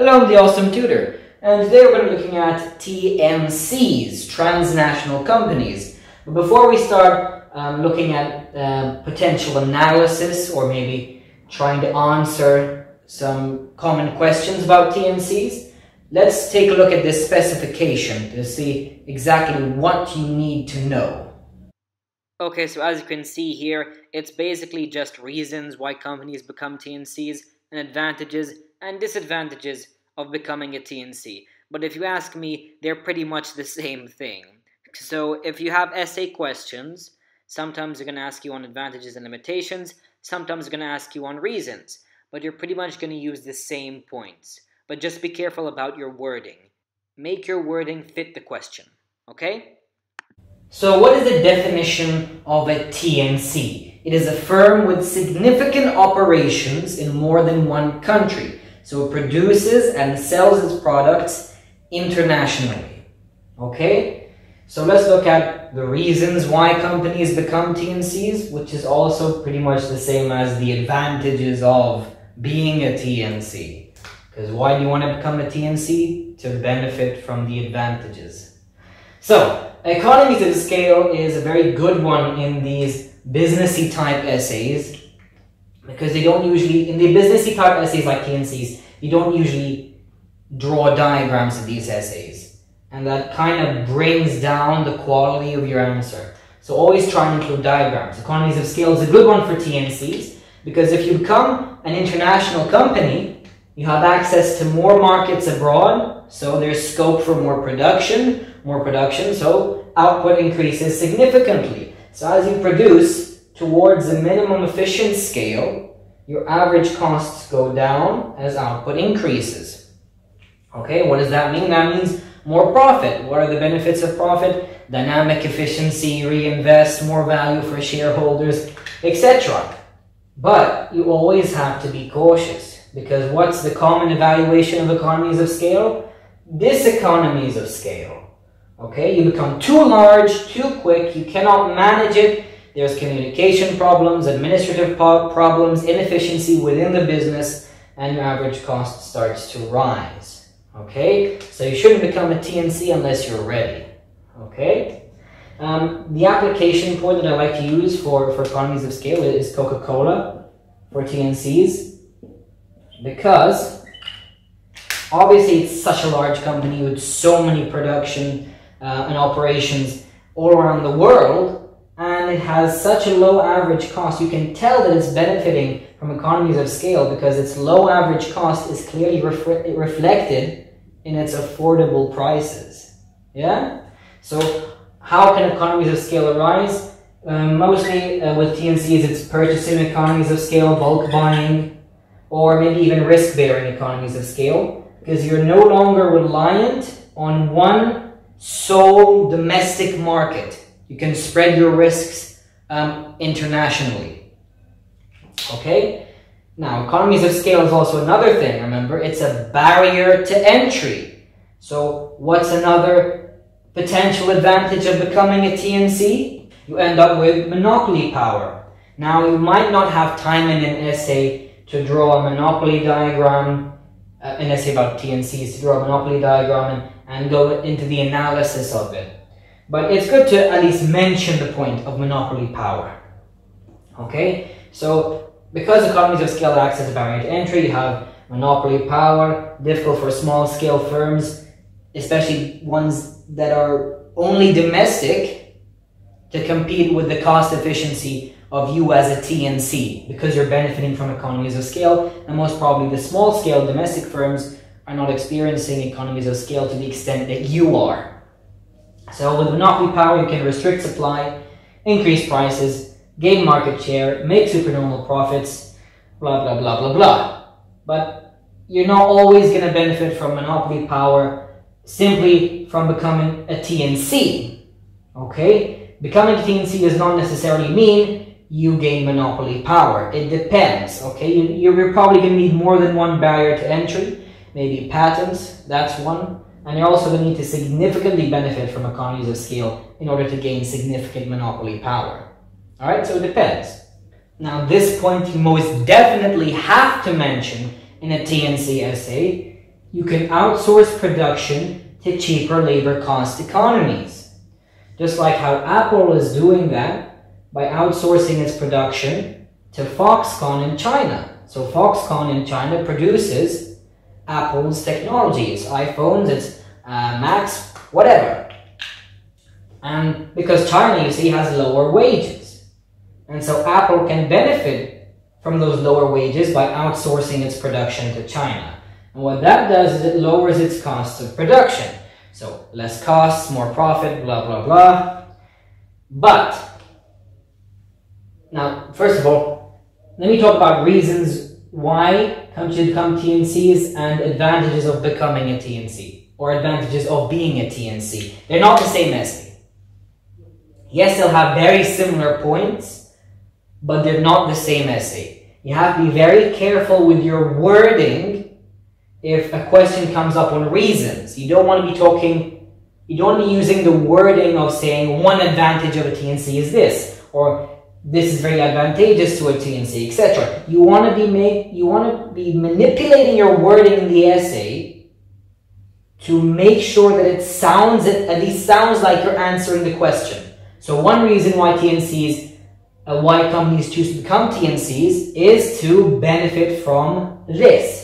Hello, I'm the Awesome Tutor, and today we're going to be looking at TNCs, transnational companies. But before we start um, looking at uh, potential analysis or maybe trying to answer some common questions about TNCs, let's take a look at this specification to see exactly what you need to know. Okay, so as you can see here, it's basically just reasons why companies become TNCs and advantages and disadvantages of becoming a TNC. But if you ask me, they're pretty much the same thing. So if you have essay questions, sometimes they're going to ask you on advantages and limitations, sometimes they're going to ask you on reasons, but you're pretty much going to use the same points. But just be careful about your wording. Make your wording fit the question, okay? So what is the definition of a TNC? It is a firm with significant operations in more than one country. So it produces and sells its products internationally. Okay? So let's look at the reasons why companies become TNCs, which is also pretty much the same as the advantages of being a TNC. Because why do you want to become a TNC? To benefit from the advantages. So, economies of scale is a very good one in these businessy type essays because they don't usually, in the businessy type essays like TNCs, you don't usually draw diagrams of these essays. And that kind of brings down the quality of your answer. So always try and include diagrams. Economies of scale is a good one for TNCs because if you become an international company, you have access to more markets abroad, so there's scope for more production, more production, so output increases significantly. So as you produce, towards the minimum efficient scale, your average costs go down as output increases. Okay, what does that mean? That means more profit. What are the benefits of profit? Dynamic efficiency, reinvest, more value for shareholders, etc. But you always have to be cautious because what's the common evaluation of economies of scale? Diseconomies of scale. Okay, you become too large, too quick, you cannot manage it, there's communication problems, administrative problems, inefficiency within the business, and your average cost starts to rise. Okay? So you shouldn't become a TNC unless you're ready. Okay? Um, the application point that I like to use for, for economies of scale is Coca-Cola for TNCs because obviously it's such a large company with so many production uh, and operations all around the world it has such a low average cost, you can tell that it's benefiting from economies of scale because its low average cost is clearly ref- reflected in its affordable prices. Yeah? So, how can economies of scale arise? Um, mostly uh, with TNCs, it's purchasing economies of scale, bulk buying, or maybe even risk bearing economies of scale because you're no longer reliant on one sole domestic market you can spread your risks um, internationally. Okay? Now, economies of scale is also another thing. Remember, it's a barrier to entry. So, what's another potential advantage of becoming a TNC? You end up with monopoly power. Now, you might not have time in an essay to draw a monopoly diagram, uh, an essay about TNCs, to draw a monopoly diagram and, and go into the analysis of it. But it's good to at least mention the point of monopoly power. Okay? So, because economies of scale acts as a barrier to entry, you have monopoly power, difficult for small scale firms, especially ones that are only domestic, to compete with the cost efficiency of you as a TNC because you're benefiting from economies of scale, and most probably the small scale domestic firms are not experiencing economies of scale to the extent that you are. So with monopoly power, you can restrict supply, increase prices, gain market share, make supernormal profits, blah, blah, blah, blah, blah. But you're not always going to benefit from monopoly power simply from becoming a TNC. Okay? Becoming a TNC does not necessarily mean you gain monopoly power. It depends. Okay? You're probably going to need more than one barrier to entry. Maybe patents, that's one and you're also going to need to significantly benefit from economies of scale in order to gain significant monopoly power. Alright, so it depends. Now, this point you most definitely have to mention in a TNC essay you can outsource production to cheaper labor cost economies. Just like how Apple is doing that by outsourcing its production to Foxconn in China. So Foxconn in China produces Apple's technology, its iPhones, its uh, Macs, whatever. And because China, you see, has lower wages. And so Apple can benefit from those lower wages by outsourcing its production to China. And what that does is it lowers its cost of production. So less costs, more profit, blah, blah, blah. But, now, first of all, let me talk about reasons why come to become TNCs and advantages of becoming a TNC, or advantages of being a TNC. They're not the same essay. Yes, they'll have very similar points, but they're not the same essay. You have to be very careful with your wording if a question comes up on reasons. You don't want to be talking, you don't want to be using the wording of saying one advantage of a TNC is this, or this is very advantageous to a TNC, etc. You want to be make, you want to be manipulating your wording in the essay to make sure that it sounds, at least sounds like you're answering the question. So one reason why TNCs, uh, why companies choose to become TNCs is to benefit from this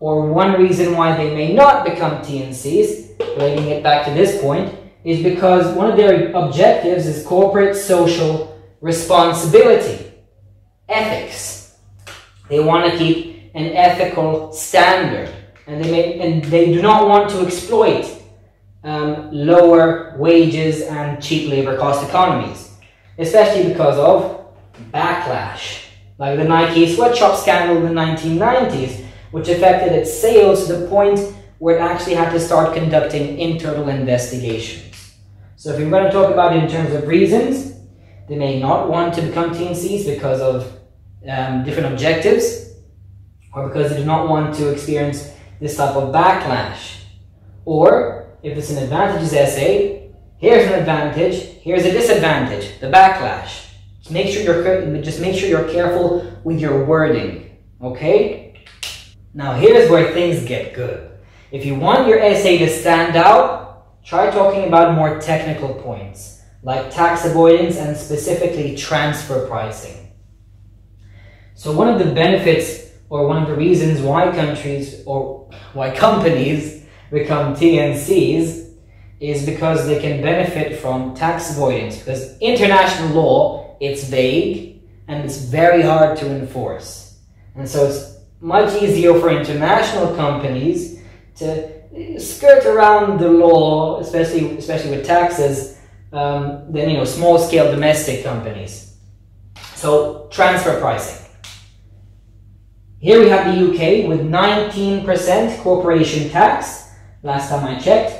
or one reason why they may not become TNCs, relating it back to this point, is because one of their objectives is corporate social responsibility, ethics. They want to keep an ethical standard, and they may, and they do not want to exploit um, lower wages and cheap labor cost economies, especially because of backlash, like the Nike sweatshop scandal in the 1990s which affected its sales to the point where it actually had to start conducting internal investigations. So if you're going to talk about it in terms of reasons, they may not want to become TNCs because of um, different objectives, or because they do not want to experience this type of backlash. Or, if it's an advantages essay, here's an advantage, here's a disadvantage, the backlash. Just make sure you're, just make sure you're careful with your wording, okay? Now here's where things get good. If you want your essay to stand out, try talking about more technical points, like tax avoidance and specifically transfer pricing. So one of the benefits or one of the reasons why countries or why companies become TNCs is because they can benefit from tax avoidance because international law it's vague and it's very hard to enforce. And so it's much easier for international companies to skirt around the law, especially especially with taxes, um, than you know small scale domestic companies. So transfer pricing. Here we have the UK with 19% corporation tax, last time I checked,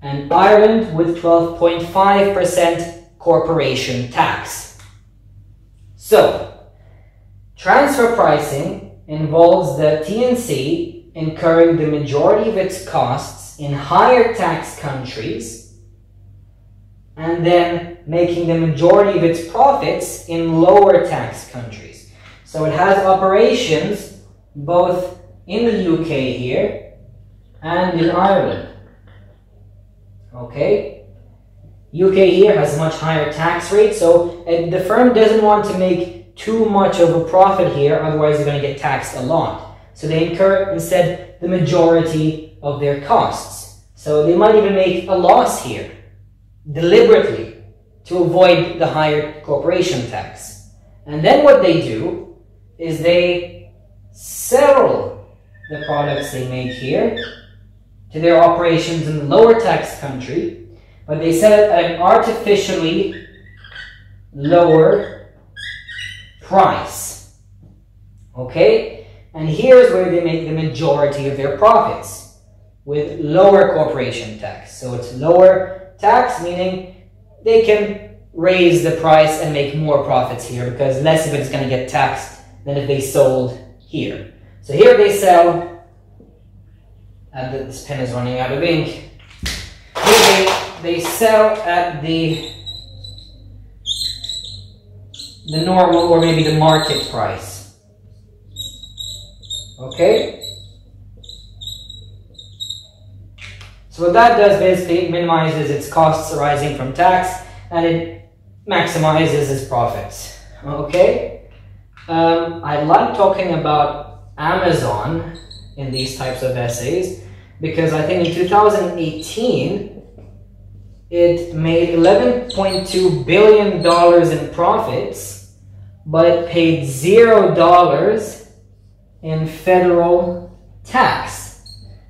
and Ireland with 12.5% corporation tax. So, transfer pricing involves the TNC incurring the majority of its costs in higher tax countries and then making the majority of its profits in lower tax countries. So it has operations both in the UK here and in Ireland. Okay? UK here has much higher tax rate, so the firm doesn't want to make too much of a profit here, otherwise they're going to get taxed a lot. So they incur instead the majority of their costs. So they might even make a loss here, deliberately, to avoid the higher corporation tax. And then what they do is they sell the products they make here to their operations in the lower tax country, but they sell it at an artificially lower price. Okay? And here's where they make the majority of their profits with lower corporation tax. So it's lower tax, meaning they can raise the price and make more profits here because less of it is going to get taxed than if they sold here. So here they sell, and this pen is running out of ink. Here they, they sell at the the normal or maybe the market price. Okay? So what that does basically it minimizes its costs arising from tax and it maximizes its profits. Okay? Um, I like talking about Amazon in these types of essays because I think in 2018 it made 11.2 billion dollars in profits but it paid zero dollars in federal tax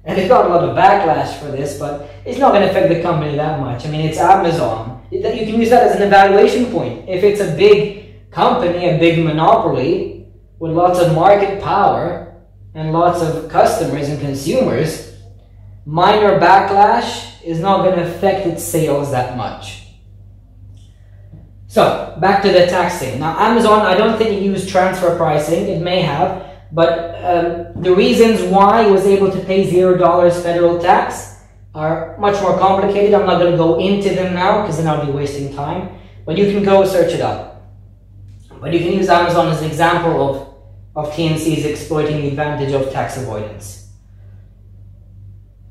and it got a lot of backlash for this but it's not going to affect the company that much. I mean it's amazon. You can use that as an evaluation point. If it's a big company a big monopoly with lots of market power and lots of customers and consumers minor backlash is not going to affect its sales that much. So back to the taxing. Now Amazon, I don't think it used transfer pricing. It may have, but um, the reasons why it was able to pay zero dollars federal tax are much more complicated. I'm not going to go into them now because then I'll be wasting time. But you can go search it up. But you can use Amazon as an example of, of TNCs exploiting the advantage of tax avoidance.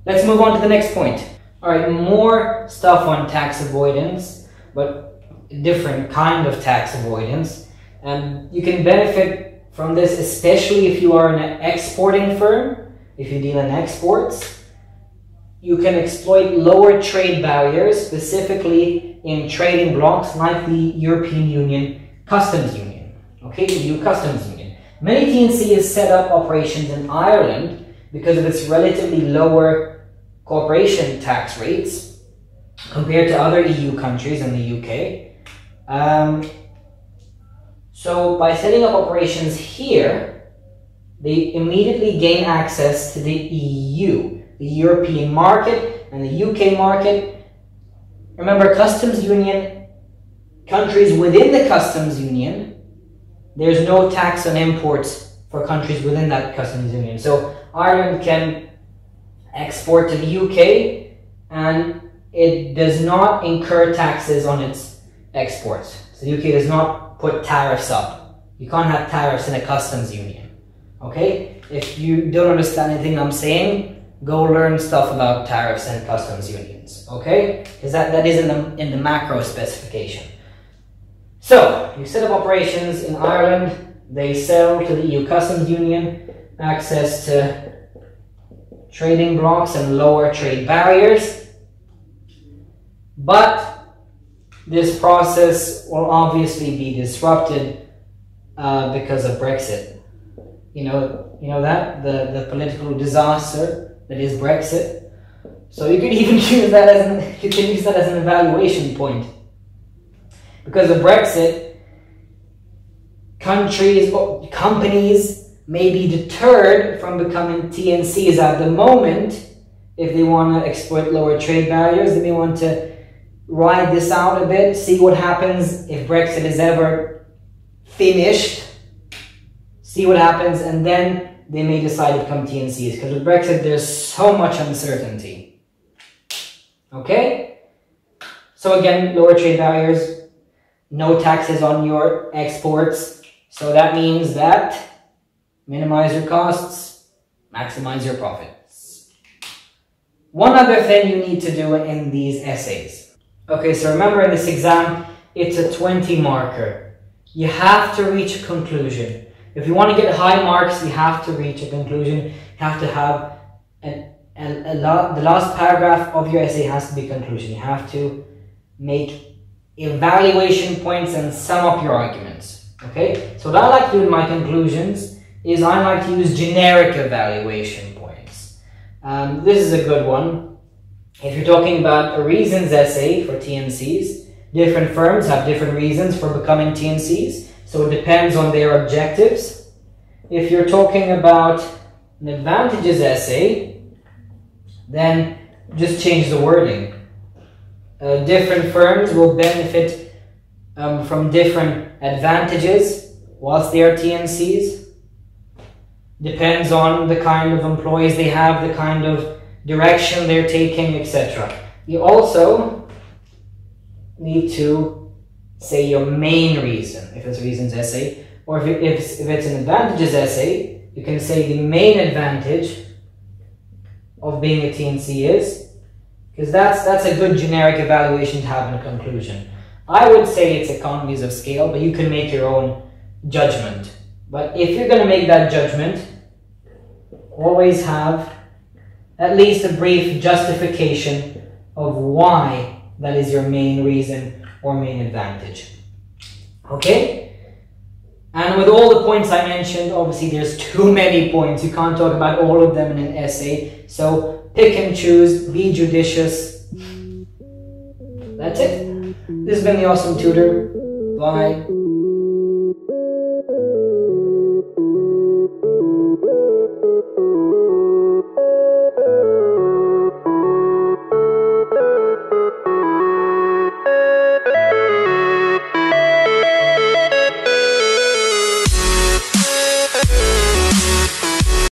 Let's move on to the next point. All right, more stuff on tax avoidance, but different kind of tax avoidance. And you can benefit from this, especially if you are an exporting firm, if you deal in exports. You can exploit lower trade barriers, specifically in trading blocs like the European Union Customs Union. Okay, the EU Customs Union. Many TNC has set up operations in Ireland because of its relatively lower corporation tax rates compared to other EU countries and the UK. Um, so by setting up operations here, they immediately gain access to the EU, the European market and the UK market. Remember, customs union, countries within the customs union, there's no tax on imports for countries within that customs union. So Ireland can export to the UK and it does not incur taxes on its exports. So the UK does not put tariffs up. You can't have tariffs in a customs union. Okay? If you don't understand anything I'm saying, go learn stuff about tariffs and customs unions. Okay? Because that, that is in the, in the macro specification. So, you set up operations in Ireland, they sell to the EU customs union, access to trading blocs and lower trade barriers. But this process will obviously be disrupted uh, because of Brexit. You know, you know that the the political disaster that is Brexit. So you could even use that as an you can use that as an evaluation point. Because of Brexit, countries companies may be deterred from becoming TNCs at the moment if they want to exploit lower trade barriers. They may want to ride this out a bit, see what happens if Brexit is ever finished, see what happens, and then they may decide to become TNCs. Because with Brexit, there's so much uncertainty. Okay? So again, lower trade barriers, no taxes on your exports. So that means that minimize your costs, maximize your profits. One other thing you need to do in these essays Okay, so remember in this exam, it's a 20 marker. You have to reach a conclusion. If you want to get high marks, you have to reach a conclusion. You have to have an, a, a la the last paragraph of your essay has to be conclusion. You have to make evaluation points and sum up your arguments. Okay, so what I like to do in my conclusions is I like to use generic evaluation points. Um, this is a good one. If you're talking about a reasons essay for TNCs, different firms have different reasons for becoming TNCs, so it depends on their objectives. If you're talking about an advantages essay, then just change the wording. Uh, different firms will benefit um, from different advantages whilst they are TNCs. Depends on the kind of employees they have, the kind of direction they're taking, etc. You also need to say your main reason, if it's a reasons essay, or if, it, if, it's, if it's an advantages essay, you can say the main advantage of being a TNC is, Because that's, that's a good generic evaluation to have in a conclusion. I would say it's economies of scale, but you can make your own judgment. But if you're going to make that judgment, always have at least a brief justification of why that is your main reason or main advantage. Okay? And with all the points I mentioned, obviously there's too many points. You can't talk about all of them in an essay. So pick and choose, be judicious. That's it. This has been the Awesome Tutor. Bye.